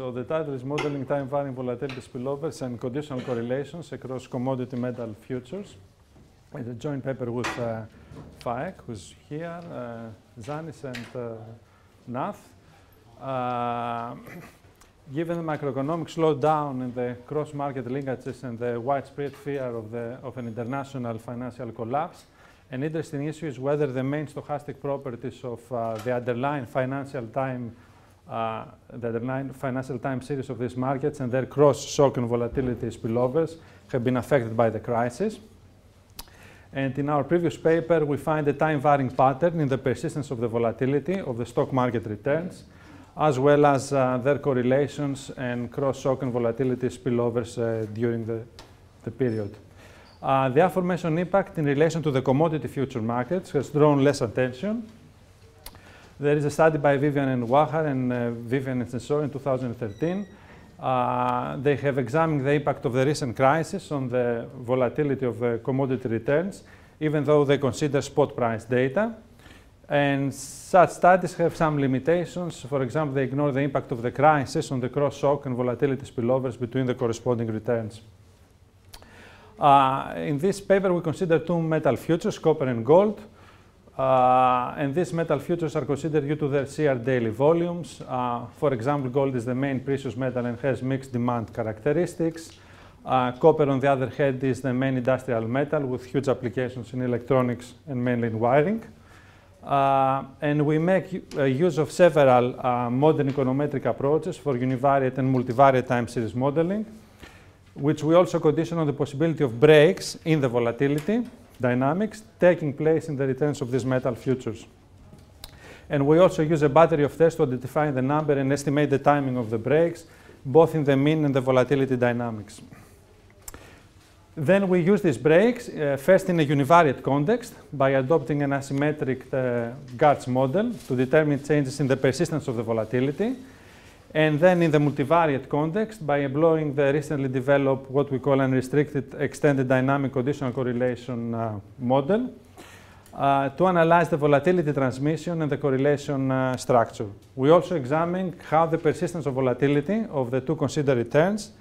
So the title is Modeling Time Varying Volatility Spillovers and Conditional Correlations Across Commodity Metal Futures. It's a joint paper with uh, Faek, who's here, uh, Zannis and uh, Nath. Uh, given the macroeconomic slowdown and the cross-market linkages and the widespread fear of, the, of an international financial collapse, an interesting issue is whether the main stochastic properties of uh, the underlying financial time uh, the financial time series of these markets and their cross-shock and volatility spillovers have been affected by the crisis. And in our previous paper, we find a time-varying pattern in the persistence of the volatility of the stock market returns, as well as uh, their correlations and cross-shock and volatility spillovers uh, during the, the period. Uh, the aforementioned impact in relation to the commodity future markets has drawn less attention. There is a study by Vivian and Wohar and uh, Vivian and Sensoy in 2013. Uh, they have examined the impact of the recent crisis on the volatility of the commodity returns, even though they consider spot price data. And such studies have some limitations. For example, they ignore the impact of the crisis on the cross-shock and volatility spillovers between the corresponding returns. Uh, in this paper, we consider two metal futures, copper and gold. Uh, and these metal futures are considered due to their sheer daily volumes. Uh, for example, gold is the main precious metal and has mixed demand characteristics. Uh, copper, on the other hand, is the main industrial metal with huge applications in electronics and mainly in wiring. Uh, and we make uh, use of several uh, modern econometric approaches for univariate and multivariate time series modeling which we also condition on the possibility of breaks in the volatility dynamics taking place in the returns of these metal futures. And we also use a battery of tests to identify the number and estimate the timing of the breaks, both in the mean and the volatility dynamics. Then we use these breaks uh, first in a univariate context by adopting an asymmetric uh, GARCH model to determine changes in the persistence of the volatility and then in the multivariate context by employing the recently developed what we call unrestricted extended dynamic conditional correlation uh, model uh, to analyze the volatility transmission and the correlation uh, structure. We also examine how the persistence of volatility of the two considered returns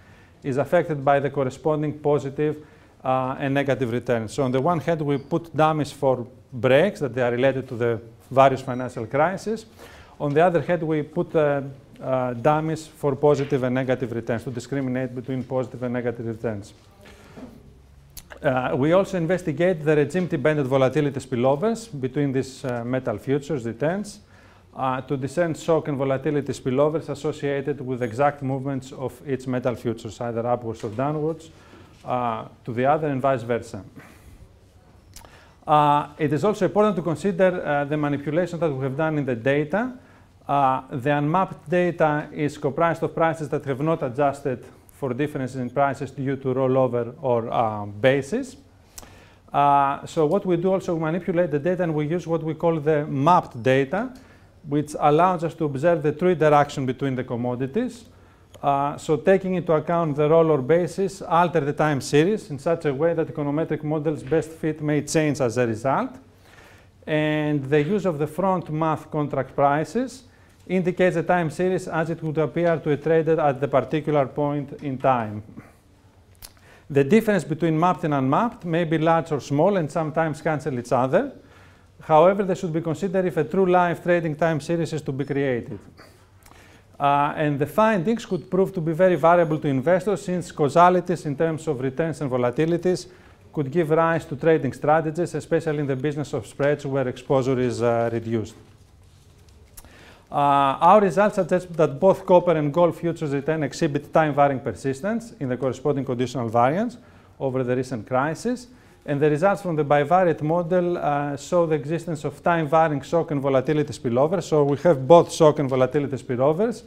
is affected by the corresponding positive uh, and negative returns. So on the one hand, we put dummies for breaks that they are related to the various financial crises. On the other hand, we put uh, dummies for positive and negative returns to discriminate between positive and negative returns. Uh, we also investigate the regime-dependent volatility spillovers between these uh, metal futures returns uh, to discern shock and volatility spillovers associated with exact movements of each metal futures, either upwards or downwards, uh, to the other and vice versa. Uh, it is also important to consider the manipulation that we have done in the data uh, the unmapped data is comprised of prices that have not adjusted for differences in prices due to rollover or uh, basis. Uh, so what we do also manipulate the data and we use what we call the mapped data, which allows us to observe the true interaction between the commodities. Uh, so taking into account the roll or basis, alter the time series in such a way that econometric models best fit may change as a result. And the use of the front month contract prices indicates the time series as it would appear to a trader at the particular point in time. The difference between mapped and unmapped may be large or small and sometimes cancel each other. However, they should be considered if a true live trading time series is to be created. Uh, and the findings could prove to be very variable to investors since causalities in terms of returns and volatilities could give rise to trading strategies, especially in the business of spreads where exposure is uh, reduced. Uh, our results suggest that both copper and gold futures return exhibit time-varying persistence in the corresponding conditional variance over the recent crisis. And the results from the bivariate model uh, show the existence of time-varying shock and volatility spillovers. So we have both shock and volatility spillovers,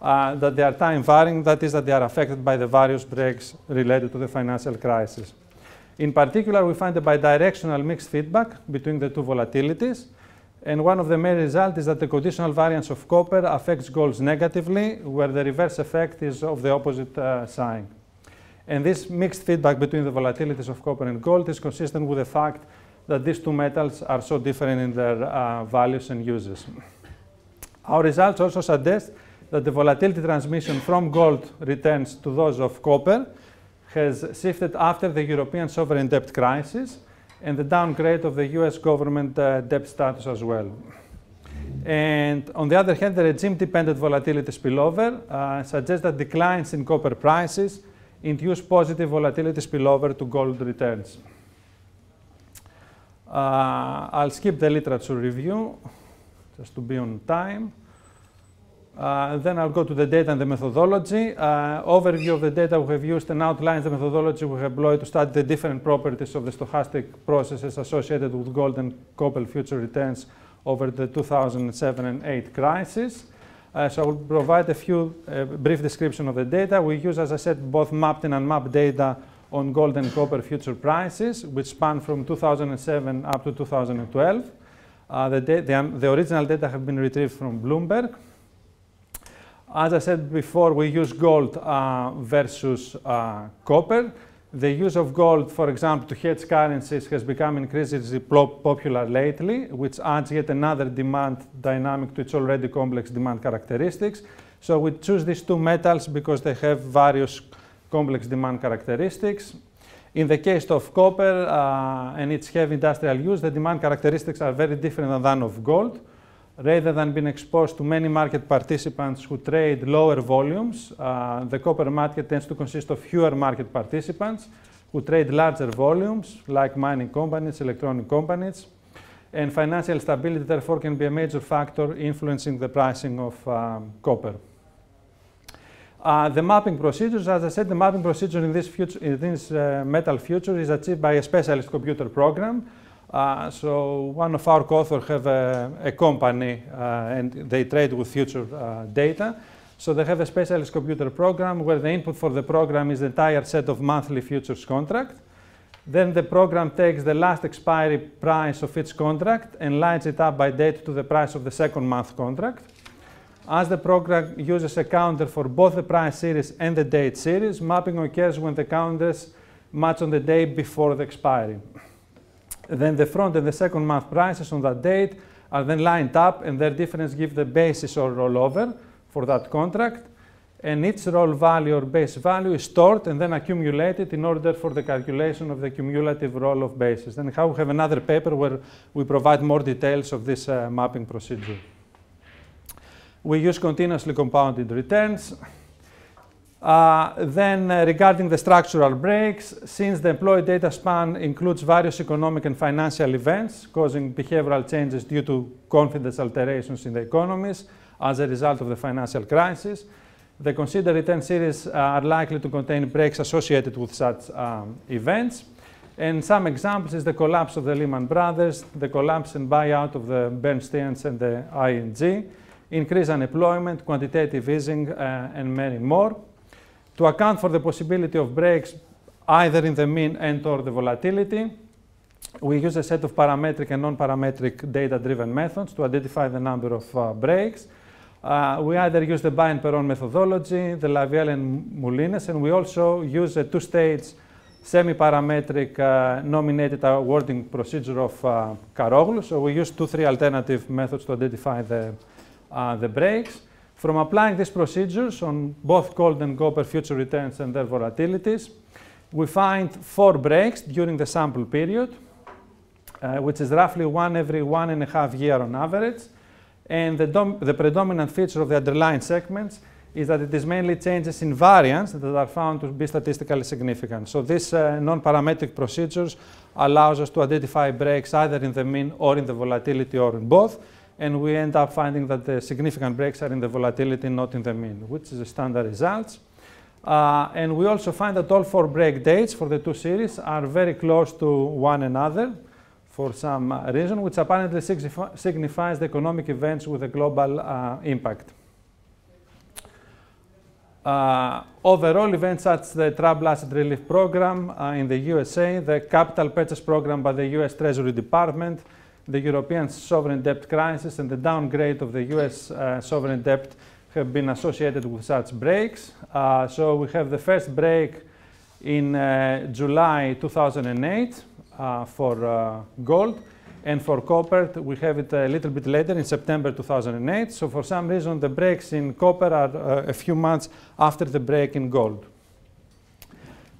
uh, that they are time-varying, that is, that they are affected by the various breaks related to the financial crisis. In particular, we find a bidirectional mixed feedback between the two volatilities. And one of the main results is that the conditional variance of copper affects golds negatively, where the reverse effect is of the opposite uh, sign. And this mixed feedback between the volatilities of copper and gold is consistent with the fact that these two metals are so different in their uh, values and uses. Our results also suggest that the volatility transmission from gold returns to those of copper has shifted after the European sovereign debt crisis and the downgrade of the US government uh, debt status as well. And on the other hand, the regime-dependent volatility spillover uh, suggests that declines in copper prices induce positive volatility spillover to gold returns. Uh, I'll skip the literature review just to be on time. Uh, then I'll go to the data and the methodology. Uh, overview of the data we have used and outlines the methodology we have employed to study the different properties of the stochastic processes associated with gold and copper future returns over the 2007 and 8 crisis. Uh, so I will provide a few uh, brief description of the data. We use, as I said, both mapped and unmapped data on gold and copper future prices, which span from 2007 up to 2012. Uh, the, the, the original data have been retrieved from Bloomberg. As I said before, we use gold uh, versus uh, copper. The use of gold, for example, to hedge currencies has become increasingly popular lately, which adds yet another demand dynamic to its already complex demand characteristics. So we choose these two metals because they have various complex demand characteristics. In the case of copper uh, and its heavy industrial use, the demand characteristics are very different than that of gold rather than being exposed to many market participants who trade lower volumes, uh, the copper market tends to consist of fewer market participants who trade larger volumes, like mining companies, electronic companies, and financial stability therefore can be a major factor influencing the pricing of um, copper. Uh, the mapping procedures, as I said, the mapping procedure in this, future, in this uh, metal future is achieved by a specialist computer program uh, so one of our co-authors have a, a company uh, and they trade with future uh, data. So they have a specialist computer program where the input for the program is the entire set of monthly futures contract. Then the program takes the last expiry price of each contract and lines it up by date to the price of the second month contract. As the program uses a counter for both the price series and the date series, mapping occurs when the counters match on the day before the expiry. Then the front and the second month prices on that date are then lined up and their difference gives the basis or rollover for that contract. And each roll value or base value is stored and then accumulated in order for the calculation of the cumulative roll of bases. Then we have another paper where we provide more details of this uh, mapping procedure. We use continuously compounded returns. Uh, then uh, regarding the structural breaks, since the employee data span includes various economic and financial events causing behavioral changes due to confidence alterations in the economies as a result of the financial crisis, the considered return series are likely to contain breaks associated with such um, events. And some examples is the collapse of the Lehman Brothers, the collapse and buyout of the Bear Stearns and the ING, increased unemployment, quantitative easing, uh, and many more to account for the possibility of breaks either in the mean and or the volatility, we use a set of parametric and non-parametric data-driven methods to identify the number of uh, breaks. Uh, we either use the Bai and Perron methodology, the Lavielle and Moulines, and we also use a two-stage semi-parametric uh, nominated awarding procedure of uh, Karoglou. So we use two, three alternative methods to identify the, uh, the breaks. From applying these procedures on both gold and copper future returns and their volatilities, we find four breaks during the sample period, uh, which is roughly one every one and a half year on average. And the, the, predominant feature of the underlying segments is that it is mainly changes in variance that are found to be statistically significant. So these uh, non-parametric procedures allows us to identify breaks either in the mean or in the volatility or in both and we end up finding that the significant breaks are in the volatility, not in the mean, which is a standard result. Uh, and we also find that all four break dates for the two series are very close to one another for some uh, reason, which apparently signifies the economic events with a global uh, impact. Uh, overall events such as the Trouble Asset Relief Program uh, in the USA, the Capital Purchase Program by the US Treasury Department, the European sovereign debt crisis and the downgrade of the US uh, sovereign debt have been associated with such breaks. Uh, so we have the first break in uh, July 2008 uh, for uh, gold. And for copper, we have it a little bit later in September 2008. So for some reason, the breaks in copper are uh, a few months after the break in gold.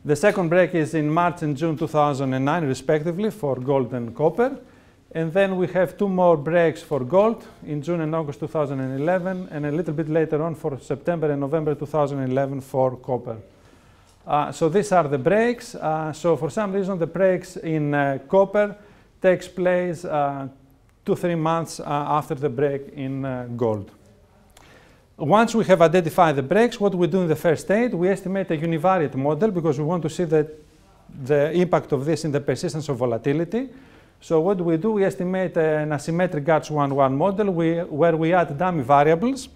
The second break is in March and June 2009, respectively, for gold and copper. And then we have two more breaks for gold in June and August 2011, and a little bit later on for September and November 2011 for copper. Uh, so these are the breaks. Uh, so for some reason, the breaks in uh, copper takes place uh, two, three months uh, after the break in uh, gold. Once we have identified the breaks, what we do in the first state, we estimate a univariate model because we want to see the, the impact of this in the persistence of volatility. So what do we do? We estimate an asymmetric GARCH11 model we, where we add dummy variables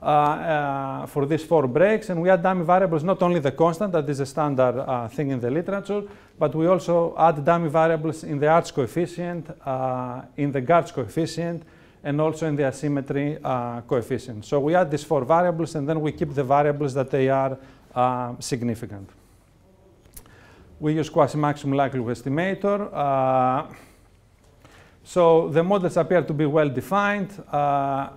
uh, uh, for these four breaks, and we add dummy variables not only the constant, that is a standard uh, thing in the literature, but we also add dummy variables in the arch coefficient, uh, in the GARCH coefficient, and also in the asymmetry uh, coefficient. So we add these four variables and then we keep the variables that they are uh, significant. We use quasi-maximum likelihood estimator. So the models appear to be well defined. Uh,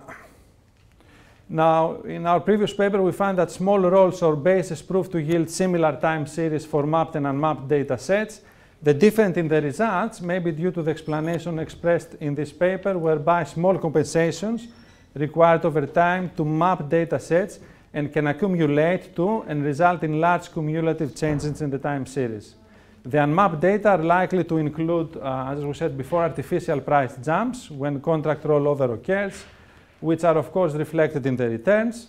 now, in our previous paper, we found that small rolls or bases prove to yield similar time series for mapped and unmapped data sets. The difference in the results may be due to the explanation expressed in this paper, whereby small compensations required over time to map data sets and can accumulate to and result in large cumulative changes in the time series. The unmapped data are likely to include, uh, as we said before, artificial price jumps when contract rollover occurs, which are of course reflected in the returns.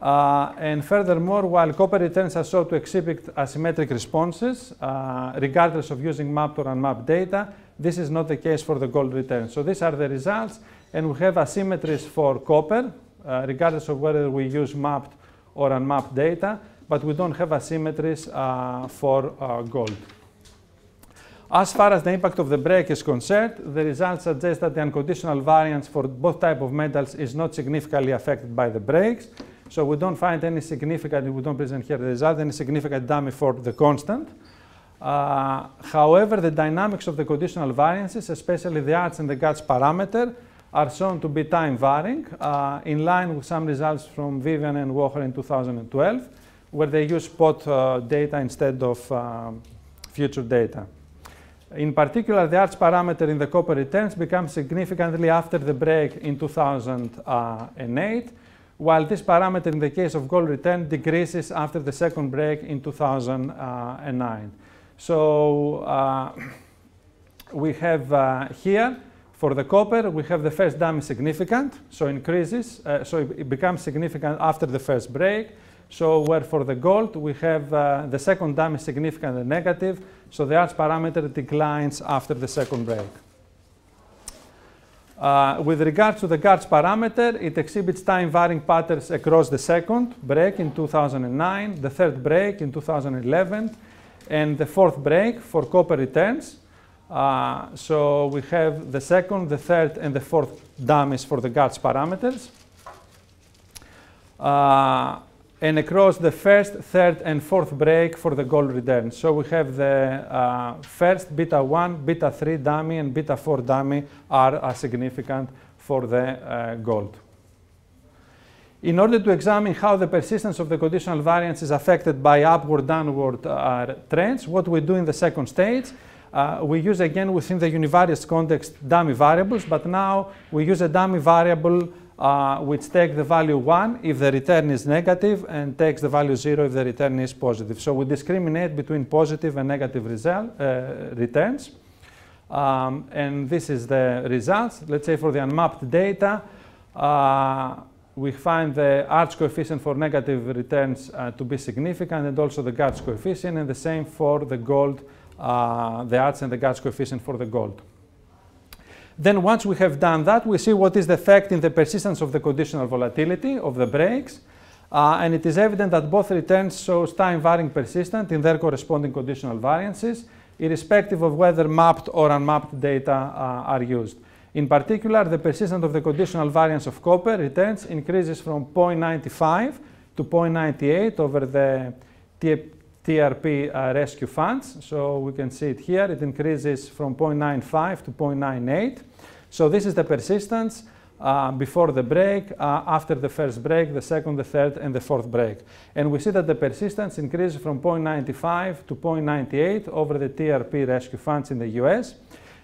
Uh, and furthermore, while copper returns are sought to exhibit asymmetric responses, uh, regardless of using mapped or unmapped data, this is not the case for the gold returns. So these are the results, and we have asymmetries for copper, uh, regardless of whether we use mapped or unmapped data, but we don't have asymmetries uh, for uh, gold. As far as the impact of the break is concerned, the results suggest that the unconditional variance for both type of metals is not significantly affected by the breaks. So we don't find any significant, we don't present here the result, any significant dummy for the constant. Uh, however, the dynamics of the conditional variances, especially the arch and the GARCH parameter, are shown to be time varying, uh, in line with some results from Vivian and Wohar in 2012, where they use spot uh, data instead of um, future data. In particular, the arch parameter in the copper returns becomes significantly after the break in 2008, while this parameter in the case of gold return decreases after the second break in 2009. So uh, we have uh, here, for the copper, we have the first dummy significant, so increases, uh, so it becomes significant after the first break. So where for the gold, we have uh, the second dummy significant and negative, so the arch parameter declines after the second break. Uh, with regard to the GARCH parameter, it exhibits time varying patterns across the second break in 2009, the third break in 2011, and the fourth break for copper returns. Uh, so we have the second, the third, and the fourth dummies for the GARCH parameters. Uh, and across the first, third, and fourth break for the gold return. So we have the uh, first beta 1, beta 3 dummy, and beta 4 dummy are significant for the uh, gold. In order to examine how the persistence of the conditional variance is affected by upward, downward uh, trends, what we do in the second stage, uh, we use again within the univariate context dummy variables, but now we use a dummy variable uh, which take the value 1 if the return is negative and takes the value 0 if the return is positive. So we discriminate between positive and negative result, uh, returns. Um, and this is the results. Let's say for the unmapped data, uh, we find the arch coefficient for negative returns uh, to be significant and also the GARCH coefficient and the same for the gold, uh, the arch and the GARCH coefficient for the gold. Then once we have done that, we see what is the effect in the persistence of the conditional volatility of the breaks. Uh, and it is evident that both returns show time varying persistent in their corresponding conditional variances, irrespective of whether mapped or unmapped data uh, are used. In particular, the persistence of the conditional variance of copper returns increases from 0.95 to 0.98 over the TARP uh, rescue funds. So we can see it here. It increases from 0.95 to 0.98. So this is the persistence uh, before the break, uh, after the first break, the second, the third, and the fourth break. And we see that the persistence increases from 0.95 to 0.98 over the TARP rescue funds in the US.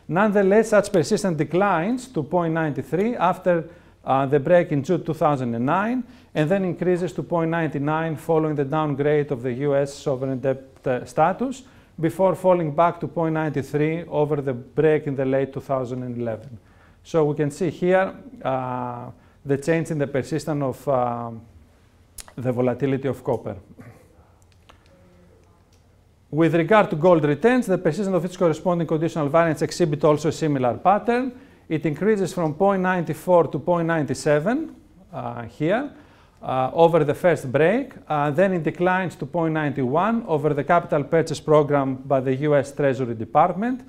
Nonetheless, such persistence declines to 0.93 after uh, the break in June 2009, and then increases to 0.99 following the downgrade of the US sovereign debt uh, status, before falling back to 0.93 over the break in the late 2011. So we can see here uh, the change in the persistence of uh, the volatility of copper. With regard to gold returns, the persistence of its corresponding conditional variance exhibit also a similar pattern. It increases from 0.94 to 0.97 uh, here uh, over the first break. Uh, then it declines to 0.91 over the capital purchase program by the US Treasury Department.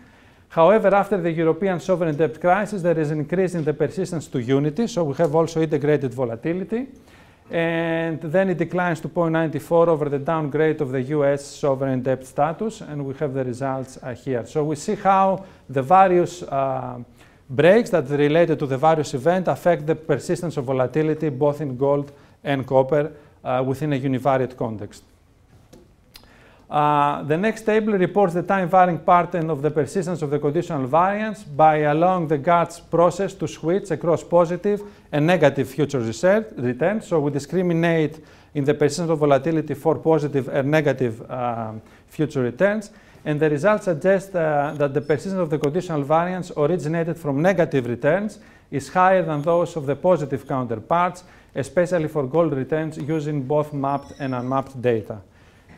However, after the European sovereign debt crisis, there is an increase in the persistence to unity, so we have also integrated volatility. And then it declines to 0.94 over the downgrade of the US sovereign debt status, and we have the results uh, here. So we see how the various uh, breaks that are related to the various events affect the persistence of volatility both in gold and copper uh, within a univariate context. Uh, the next table reports the time varying pattern of the persistence of the conditional variance by allowing the GARCH process to switch across positive and negative future returns. So we discriminate in the persistence of volatility for positive and negative uh, future returns. And the results suggest uh, that the persistence of the conditional variance originated from negative returns is higher than those of the positive counterparts, especially for gold returns using both mapped and unmapped data.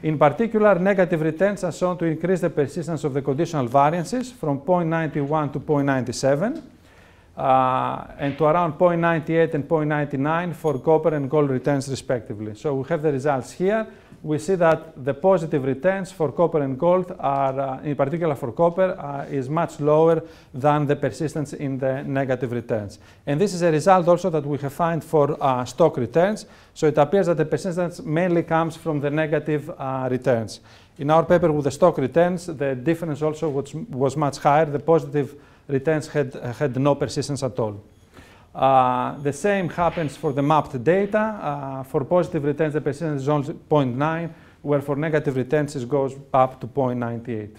In particular, negative returns are shown to increase the persistence of the conditional variances from 0.91 to 0.97 uh, and to around 0.98 and 0.99 for copper and gold returns respectively. So we have the results here we see that the positive returns for copper and gold are, uh, in particular for copper, uh, is much lower than the persistence in the negative returns. And this is a result also that we have found for uh, stock returns. So it appears that the persistence mainly comes from the negative uh, returns. In our paper with the stock returns, the difference also was, was much higher. The positive returns had, had no persistence at all. Uh, the same happens for the mapped data. Uh, for positive returns, the persistence is only 0.9, where for negative returns, it goes up to 0.98.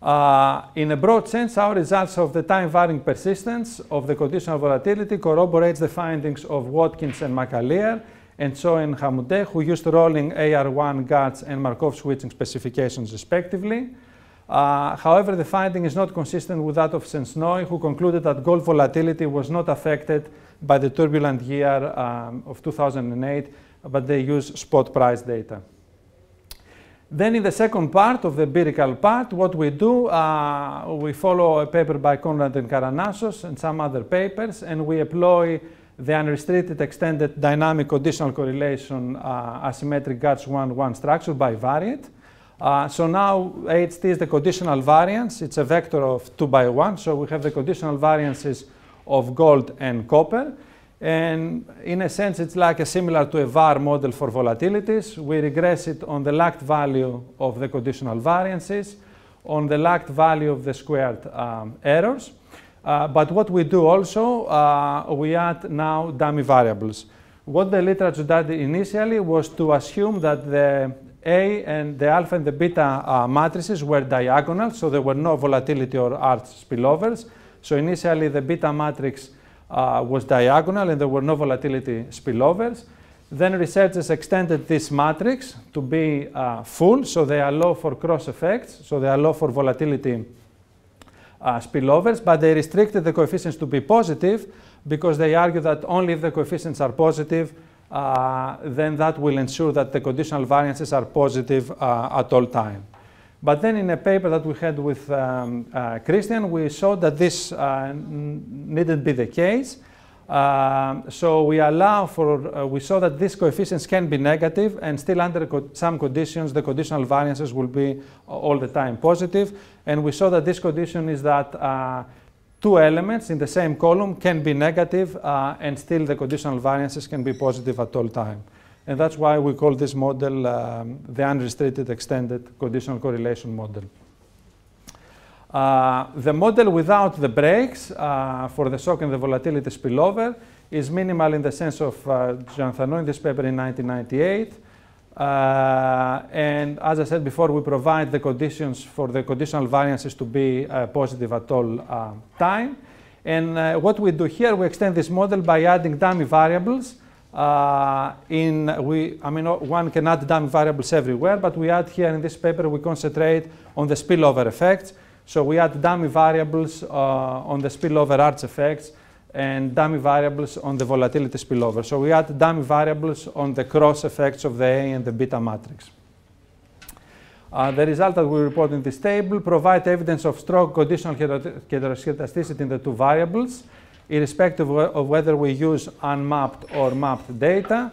Uh, in a broad sense, our results of the time-varying persistence of the conditional volatility corroborates the findings of Watkins and McAleer and Choi and Hammoudeh, who used rolling AR1 GARCH and Markov switching specifications respectively. Uh, however, the finding is not consistent with that of Sensoy, who concluded that gold volatility was not affected by the turbulent year um, of 2008, but they use spot price data. Then in the second part of the empirical part, what we do, uh, we follow a paper by Conrad and Karanasos and some other papers, and we employ the unrestricted extended dynamic conditional correlation uh, asymmetric GARCH1-1 structure bivariate. Uh, so now HT is the conditional variance. It's a vector of 2 by 1. So we have the conditional variances of gold and copper. And in a sense, it's like a similar to a VAR model for volatilities. We regress it on the lagged value of the conditional variances, on the lagged value of the squared um, errors. Uh, but what we do also, uh, we add now dummy variables. What the literature did initially was to assume that the a and the alpha and the beta uh, matrices were diagonal, so there were no volatility or arch spillovers. So initially the beta matrix uh, was diagonal and there were no volatility spillovers. Then researchers extended this matrix to be uh, full, so they allow for cross effects, so they allow for volatility uh, spillovers, but they restricted the coefficients to be positive because they argue that only if the coefficients are positive, then that will ensure that the conditional variances are positive uh, at all time. But then in a paper that we had with um, uh, Christian, we showed that this uh, needn't be the case. Uh, so we allow for, uh, we saw that these coefficients can be negative and still under co some conditions, the conditional variances will be all the time positive. And we saw that this condition is that two elements in the same column can be negative uh, and still the conditional variances can be positive at all time. And that's why we call this model um, the unrestricted extended conditional correlation model. Uh, the model without the breaks uh, for the shock and the volatility spillover is minimal in the sense of uh, Jeantheau in this paper in 1998. Uh, and as I said before, we provide the conditions for the conditional variances to be uh, positive at all uh, time. And uh, what we do here, we extend this model by adding dummy variables. Uh, in we, I mean, one can add dummy variables everywhere, but we add here in this paper, we concentrate on the spillover effects. So we add dummy variables on the spillover arch effects and dummy variables on the volatility spillover. So we add dummy variables on the cross effects of the A and the beta matrix. Uh, the result that we report in this table provide evidence of strong conditional heteroscedasticity in the two variables, irrespective of whether we use unmapped or mapped data.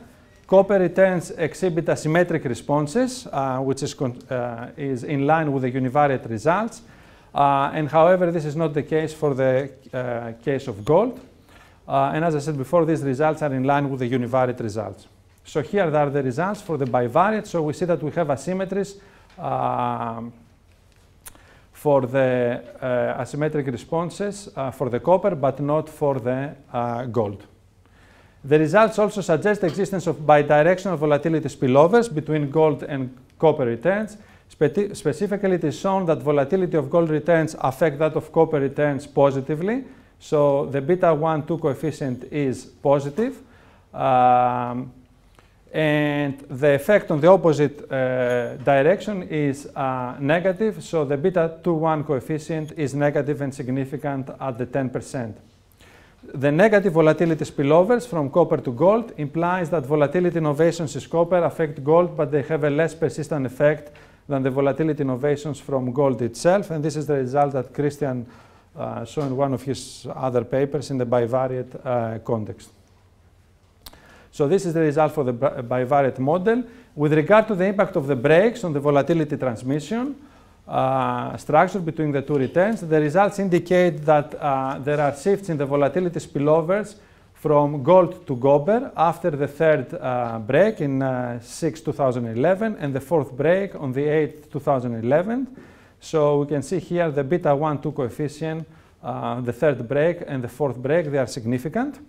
Copper returns exhibit asymmetric responses, uh, which is, uh, is in line with the univariate results. Uh, and however, this is not the case for the uh, case of gold. Uh, and as I said before, these results are in line with the univariate results. So here are the results for the bivariate. So we see that we have asymmetries um, for the uh, asymmetric responses uh, for the copper, but not for the uh, gold. The results also suggest the existence of bidirectional volatility spillovers between gold and copper returns. Spe specifically, it is shown that volatility of gold returns affect that of copper returns positively. So the beta 1 2 coefficient is positive. Um, and the effect on the opposite uh, direction is uh, negative, so the beta 2-1 coefficient is negative and significant at the 10%. The negative volatility spillovers from copper to gold implies that volatility innovations in copper affect gold, but they have a less persistent effect than the volatility innovations from gold itself, and this is the result that Christian uh, saw in one of his other papers in the bivariate uh, context. So this is the result for the bivariate model. With regard to the impact of the breaks on the volatility transmission uh, structure between the two returns, the results indicate that uh, there are shifts in the volatility spillovers from gold to copper after the third uh, break in uh, 6 2011 and the fourth break on the 8th 2011. So we can see here the beta 1 2 coefficient, uh, the third break and the fourth break, they are significant.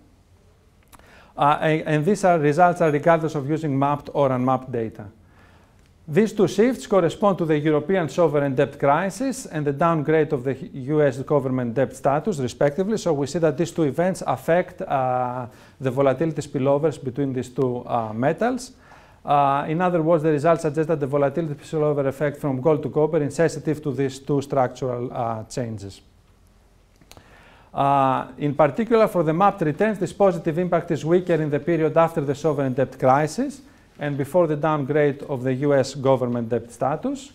Uh, and, these are results are regardless of using mapped or unmapped data. These two shifts correspond to the European sovereign debt crisis and the downgrade of the US government debt status, respectively. So we see that these two events affect uh, the volatility spillovers between these two uh, metals. Uh, in other words, the results suggest that the volatility spillover effect from gold to copper is sensitive to these two structural uh, changes. Uh, in particular, for the mapped returns, this positive impact is weaker in the period after the sovereign debt crisis and before the downgrade of the US government debt status.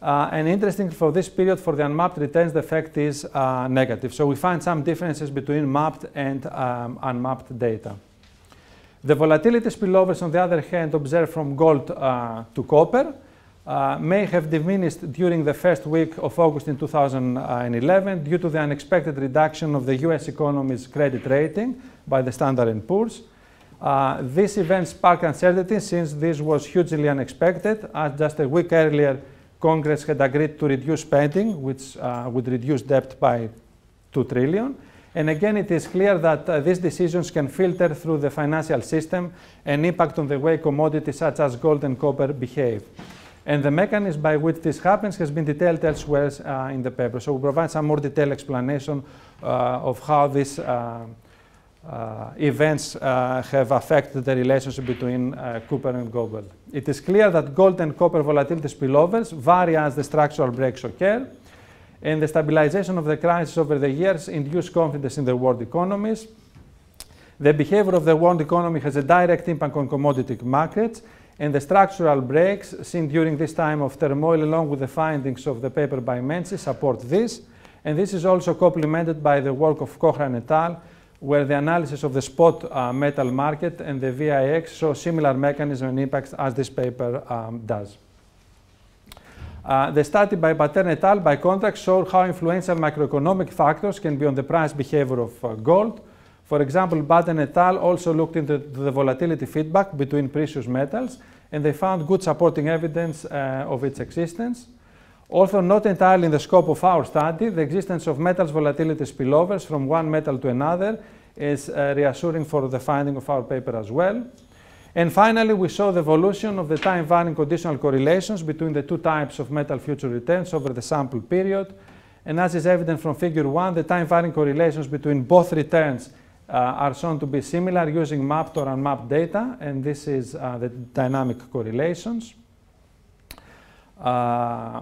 Uh, and interestingly, for this period, for the unmapped returns, the effect is uh, negative. So we find some differences between mapped and um, unmapped data. The volatility spillovers, on the other hand, observed from gold uh, to copper, uh, may have diminished during the first week of August in 2011 due to the unexpected reduction of the US economy's credit rating by the Standard & Poor's. Uh, this event sparked uncertainty since this was hugely unexpected, as just a week earlier, Congress had agreed to reduce spending, which uh, would reduce debt by 2 trillion. And again, it is clear that uh, these decisions can filter through the financial system and impact on the way commodities such as gold and copper behave. And the mechanism by which this happens has been detailed elsewhere uh, in the paper. So we provide some more detailed explanation uh, of how these uh, events uh, have affected the relationship between uh, copper and gold. It is clear that gold and copper volatility spillovers vary as the structural breaks occur, and the stabilization of the crisis over the years induce confidence in the world economies. The behavior of the world economy has a direct impact on commodity markets, and the structural breaks seen during this time of turmoil along with the findings of the paper by Menzies support this. And this is also complemented by the work of Cochrane et al., where the analysis of the spot uh, metal market and the VIX show similar mechanism and impacts as this paper um, does. Uh, the study by Batten et al. by contrast showed how influential macroeconomic factors can be on the price behavior of uh, gold. For example, Batten et al. also looked into the volatility feedback between precious metals, and they found good supporting evidence uh, of its existence. Although not entirely in the scope of our study, the existence of metals volatility spillovers from one metal to another is uh, reassuring for the finding of our paper as well. And finally, we saw the evolution of the time-varying conditional correlations between the two types of metal future returns over the sample period. And as is evident from figure one, the time-varying correlations between both returns uh, are shown to be similar using mapped or unmapped data, and this is uh, the dynamic correlations. Uh,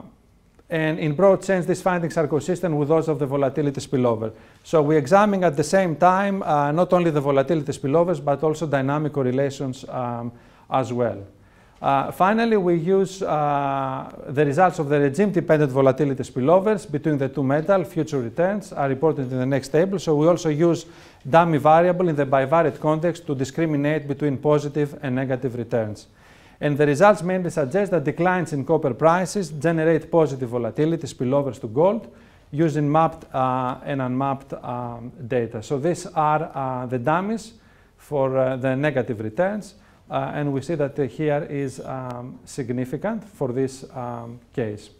and in broad sense, these findings are consistent with those of the volatility spillover. So we examine at the same time uh, not only the volatility spillovers, but also dynamic correlations um, as well. Uh, finally, we use uh, the results of the regime-dependent volatility spillovers between the two metal future returns are reported in the next table. So we also use dummy variable in the bivariate context to discriminate between positive and negative returns. And the results mainly suggest that declines in copper prices generate positive volatility spillovers to gold using mapped uh, and unmapped um, data. So these are uh, the dummies for uh, the negative returns. Uh, and we see that here is um, significant for this um, case.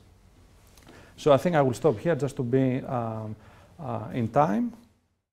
So I think I will stop here just to be um, uh, in time.